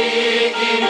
Speaking